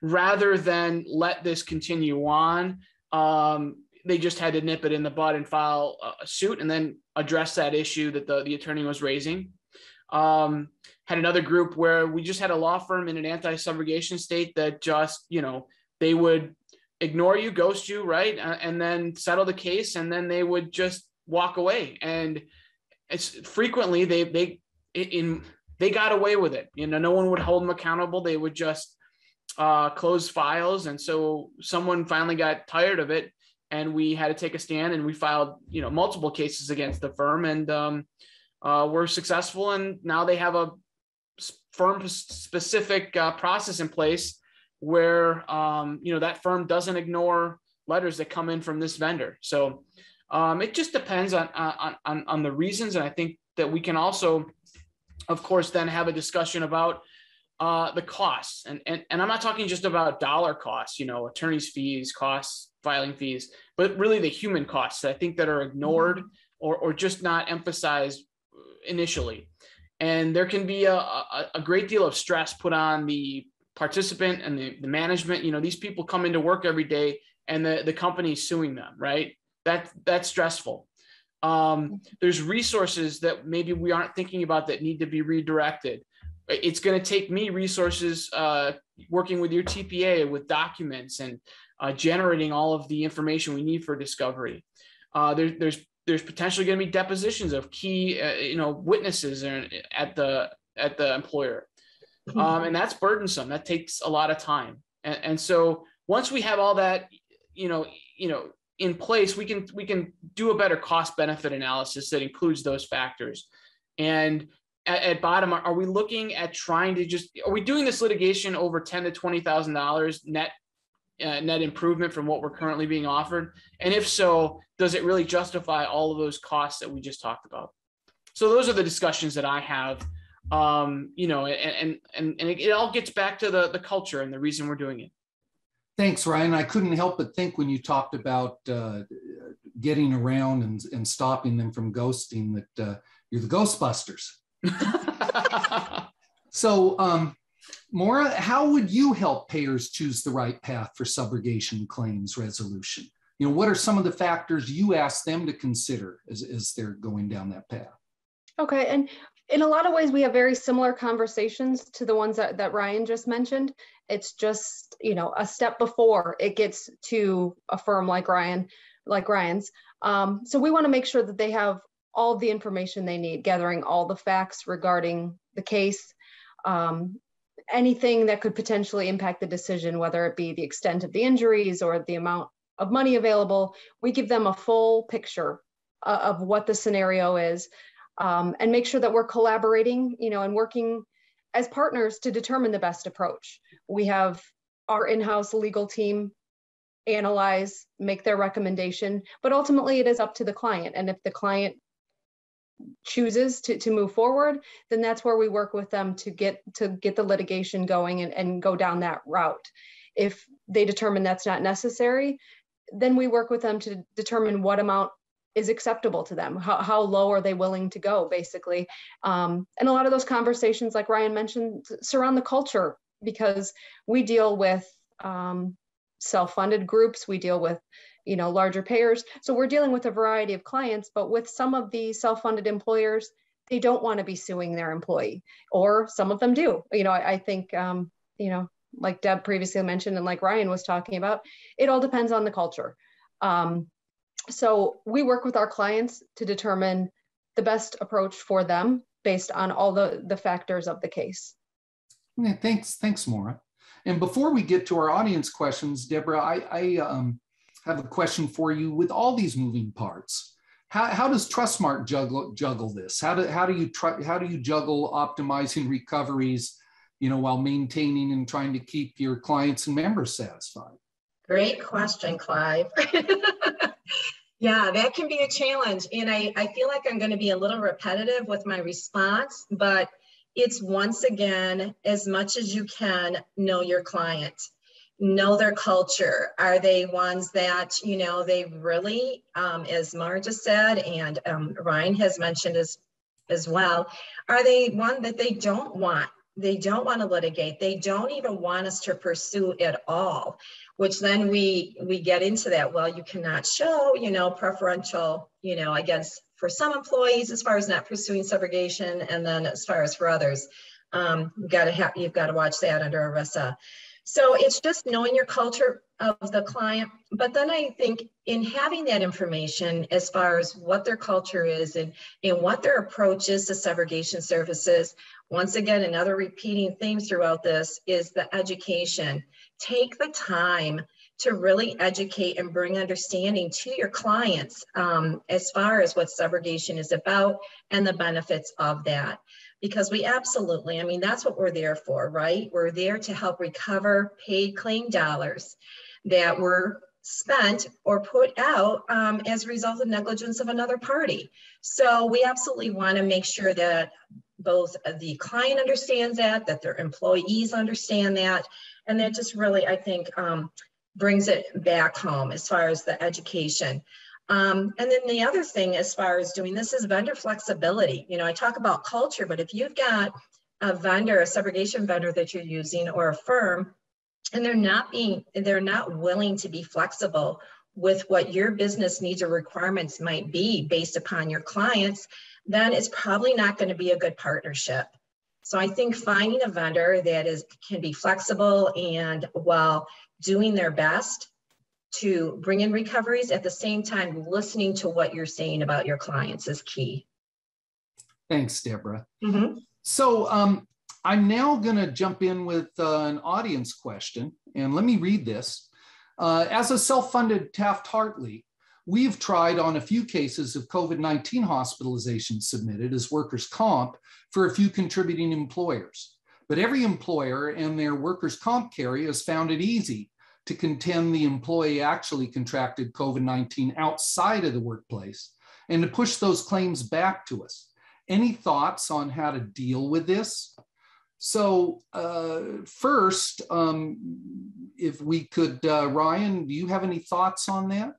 [SPEAKER 4] rather than let this continue on, um, they just had to nip it in the bud and file a suit and then address that issue that the, the attorney was raising. Um, had another group where we just had a law firm in an anti-subrogation state that just, you know, they would ignore you, ghost you, right? and then settle the case and then they would just walk away. And it's frequently they they in they got away with it. You know, no one would hold them accountable. They would just uh, close files, and so someone finally got tired of it, and we had to take a stand, and we filed you know multiple cases against the firm, and um, uh, we're successful, and now they have a firm specific uh, process in place where um, you know that firm doesn't ignore letters that come in from this vendor. So um, it just depends on, on, on, on the reasons. And I think that we can also, of course, then have a discussion about uh, the costs. And, and, and I'm not talking just about dollar costs, you know, attorney's fees, costs, filing fees, but really the human costs I think that are ignored or, or just not emphasized initially. And there can be a, a, a great deal of stress put on the participant and the, the management. You know, these people come into work every day and the, the company is suing them, right? that that's stressful um, there's resources that maybe we aren't thinking about that need to be redirected it's going to take me resources uh, working with your tpa with documents and uh, generating all of the information we need for discovery uh, there, there's there's potentially going to be depositions of key uh, you know witnesses at the at the employer. Um, and that's burdensome. That takes a lot of time. And, and so once we have all that you know you know in place, we can we can do a better cost benefit analysis that includes those factors. And at, at bottom, are, are, we looking at trying to just are we doing this litigation over ten to twenty thousand dollars net uh, net improvement from what we're currently being offered? And if so, does it really justify all of those costs that we just talked about? So those are the discussions that I have. Um, you know, and and and it, it all gets back to the the culture and the reason we're doing it.
[SPEAKER 1] Thanks, Ryan. I couldn't help but think when you talked about uh, getting around and, and stopping them from ghosting that uh, you're the Ghostbusters. [laughs] so, um, Maura, how would you help payers choose the right path for subrogation claims resolution? You know, what are some of the factors you ask them to consider as, as they're going down that path?
[SPEAKER 3] Okay, and in a lot of ways, we have very similar conversations to the ones that, that Ryan just mentioned. It's just, you know, a step before it gets to a firm like Ryan, like Ryan's. Um, so we want to make sure that they have all the information they need, gathering all the facts regarding the case, um, anything that could potentially impact the decision, whether it be the extent of the injuries or the amount of money available. We give them a full picture uh, of what the scenario is um, and make sure that we're collaborating, you know, and working as partners to determine the best approach. We have our in-house legal team analyze, make their recommendation, but ultimately it is up to the client. And if the client chooses to, to move forward, then that's where we work with them to get to get the litigation going and, and go down that route. If they determine that's not necessary, then we work with them to determine what amount is acceptable to them. How, how low are they willing to go, basically? Um, and a lot of those conversations, like Ryan mentioned, surround the culture because we deal with um, self-funded groups, we deal with you know larger payers. So we're dealing with a variety of clients, but with some of the self-funded employers, they don't want to be suing their employee, or some of them do. You know, I, I think um, you know, like Deb previously mentioned, and like Ryan was talking about, it all depends on the culture. Um, so we work with our clients to determine the best approach for them based on all the, the factors of the case.
[SPEAKER 1] Yeah, thanks, thanks, Maura. And before we get to our audience questions, Deborah, I, I um, have a question for you. With all these moving parts, how, how does Trustmark juggle juggle this? How do how do you how do you juggle optimizing recoveries, you know, while maintaining and trying to keep your clients and members satisfied?
[SPEAKER 2] Great question, Clive. [laughs] Yeah, that can be a challenge. And I, I feel like I'm going to be a little repetitive with my response, but it's once again, as much as you can, know your client, know their culture. Are they ones that, you know, they really, um, as Mara said, and um, Ryan has mentioned as, as well, are they one that they don't want? They don't want to litigate. They don't even want us to pursue at all which then we we get into that well you cannot show you know preferential you know against for some employees as far as not pursuing subrogation and then as far as for others um, you've got to have you've got to watch that under ERISA. So it's just knowing your culture of the client but then i think in having that information as far as what their culture is and, and what their approach is to subrogation services once again another repeating theme throughout this is the education. Take the time to really educate and bring understanding to your clients um, as far as what subrogation is about and the benefits of that. Because we absolutely, I mean, that's what we're there for, right? We're there to help recover paid claim dollars that were spent or put out um, as a result of negligence of another party. So we absolutely want to make sure that both the client understands that, that their employees understand that, and that just really, I think, um, brings it back home as far as the education. Um, and then the other thing as far as doing this is vendor flexibility. You know, I talk about culture, but if you've got a vendor, a subrogation vendor that you're using or a firm, and they're not being, they're not willing to be flexible with what your business needs or requirements might be based upon your clients, then it's probably not going to be a good partnership. So I think finding a vendor that is can be flexible and while doing their best to bring in recoveries at the same time listening to what you're saying about your clients is key.
[SPEAKER 1] Thanks, Deborah. Mm-hmm. So um, I'm now going to jump in with uh, an audience question, and let me read this. Uh, as a self-funded Taft-Hartley, we've tried on a few cases of COVID-19 hospitalizations submitted as workers' comp for a few contributing employers. But every employer and their workers' comp carrier has found it easy to contend the employee actually contracted COVID 19 outside of the workplace and to push those claims back to us. Any thoughts on how to deal with this? So, uh, first, um, if we could, uh, Ryan, do you have any thoughts on that?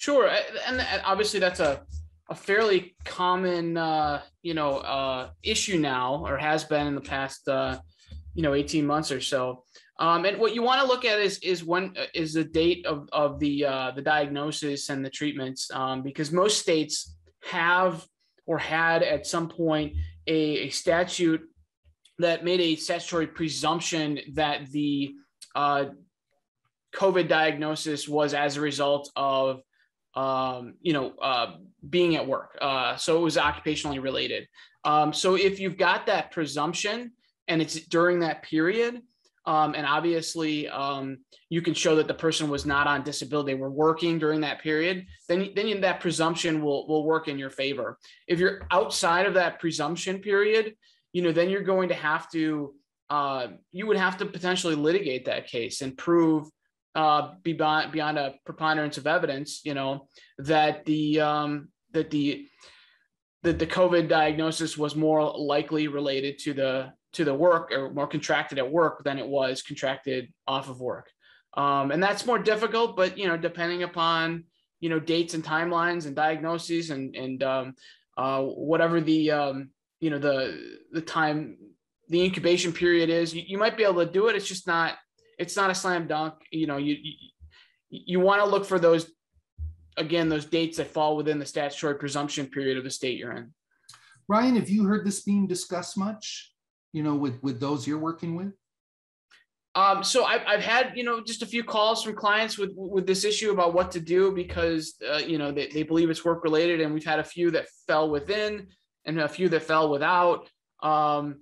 [SPEAKER 4] Sure. And obviously, that's a a fairly common uh, you know uh, issue now or has been in the past uh, you know 18 months or so um, and what you want to look at is is when uh, is the date of, of the uh, the diagnosis and the treatments um, because most states have or had at some point a, a statute that made a statutory presumption that the uh, COVID diagnosis was as a result of, um, you know, uh, being at work. Uh, so it was occupationally related. Um, so if you've got that presumption and it's during that period, um, and obviously um, you can show that the person was not on disability, they were working during that period, then, then that presumption will, will work in your favor. If you're outside of that presumption period, you know, then you're going to have to, uh, you would have to potentially litigate that case and prove uh, beyond beyond a preponderance of evidence, you know, that the um, that the that the COVID diagnosis was more likely related to the to the work or more contracted at work than it was contracted off of work. Um, and that's more difficult, but you know, depending upon you know dates and timelines and diagnoses and and um, uh, whatever the um, you know the the time the incubation period is, you, you might be able to do it. It's just not it's not a slam dunk. You know, you you, you want to look for those again those dates that fall within the statutory presumption period of the state you're in.
[SPEAKER 1] Ryan, have you heard this being discussed much? You know, with with those you're working with.
[SPEAKER 4] Um, so I've, I've had, you know, just a few calls from clients with, with this issue about what to do because, uh, you know, they, they believe it's work related and we've had a few that fell within and a few that fell without. Um,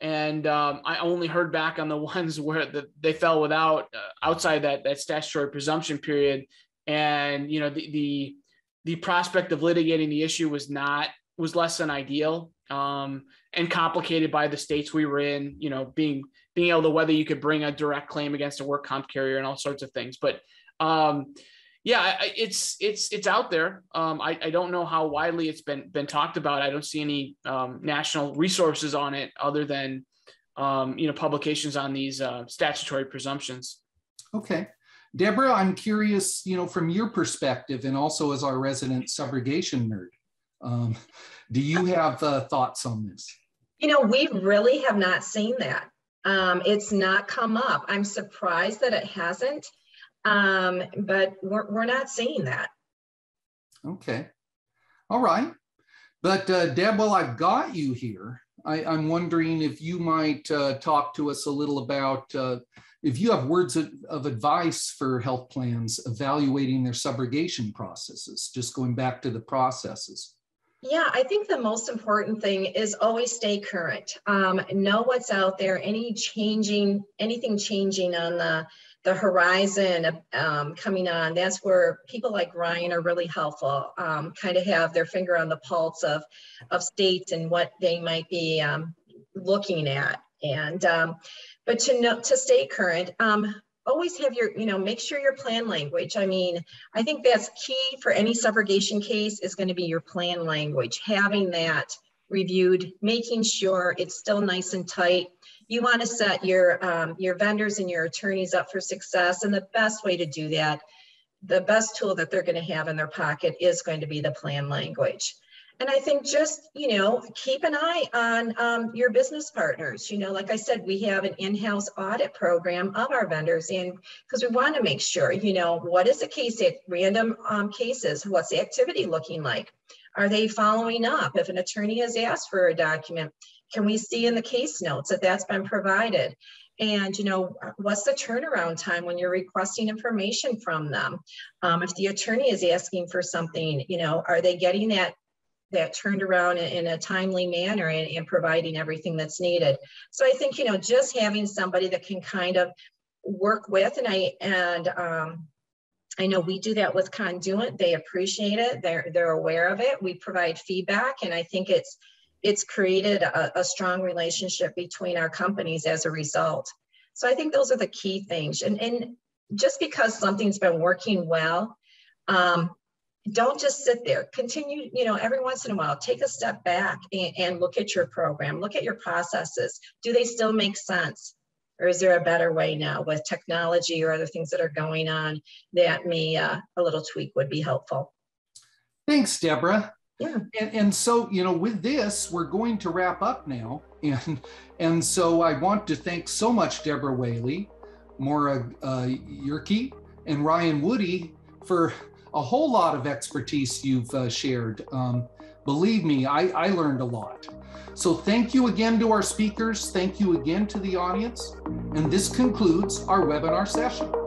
[SPEAKER 4] and um, I only heard back on the [laughs] ones where the, they fell without uh, outside that that statutory presumption period, and you know the, the the prospect of litigating the issue was not was less than ideal um, and complicated by the states we were in. You know, being being able to whether you could bring a direct claim against a work comp carrier and all sorts of things, but um, yeah, it's it's it's out there. Um, I, I don't know how widely it's been been talked about. I don't see any um, national resources on it other than um, you know publications on these uh, statutory presumptions.
[SPEAKER 1] Okay, Deborah, I'm curious, you know, from your perspective, and also as our resident subrogation nerd, um, do you have uh, thoughts on this?
[SPEAKER 2] You know, we really have not seen that. Um, it's not come up. I'm surprised that it hasn't. Um, but we're, we're not seeing that.
[SPEAKER 1] Okay. All right. But uh, Deb, while I've got you here, I, am wondering if you might uh, talk to us a little about uh, if you have words of, of, advice for health plans evaluating their subrogation processes, just going back to the processes.
[SPEAKER 2] Yeah, I think the most important thing is always stay current. Um, know what's out there, any changing, anything changing on the the horizon um, coming on, that's where people like Ryan are really helpful, um, kind of have their finger on the pulse of, of states and what they might be um, looking at. And, um, but to know, to stay current, um, always have your, you know, make sure your plan language. I mean, I think that's key for any subrogation case is going to be your plan language, having that reviewed, making sure it's still nice and tight you want to set your um, your vendors and your attorneys up for success and the best way to do that the best tool that they're going to have in their pocket is going to be the plan language. And i think just you know keep an eye on um, your business partners. You know like i said we have an in-house audit program of our vendors and because we want to make sure you know what is the case at random um, cases? What's the activity looking like? Are they following up? If an attorney has asked for a document can we see in the case notes that that's been provided? And, you know, what's the turnaround time when you're requesting information from them? Um, if the attorney is asking for something, you know, are they getting that that turned around in, a timely manner and, and, providing everything that's needed. So I think, you know, just having somebody that can kind of work with and I, and um, I know we do that with Conduent. They appreciate it. They're, they're aware of it. We provide feedback and I think it's, it's created a, a strong relationship between our companies as a result. So I think those are the key things. And, and just because something's been working well, um, don't just sit there. Continue, you know, every once in a while, take a step back and, and, look at your program, look at your processes. Do they still make sense? Or is there a better way now with technology or other things that are going on that may uh, a little tweak would be helpful?
[SPEAKER 1] Thanks, Deborah.
[SPEAKER 2] Yeah.
[SPEAKER 1] And, and so, you know, with this, we're going to wrap up now. [laughs] And, and so I want to thank so much Deborah Whaley, Maura uh, Gericke, and Ryan Woody for a whole lot of expertise you've uh, shared. Um, Believe me, I, I learned a lot. So thank you again to our speakers. Thank you again to the audience. And this concludes our webinar session.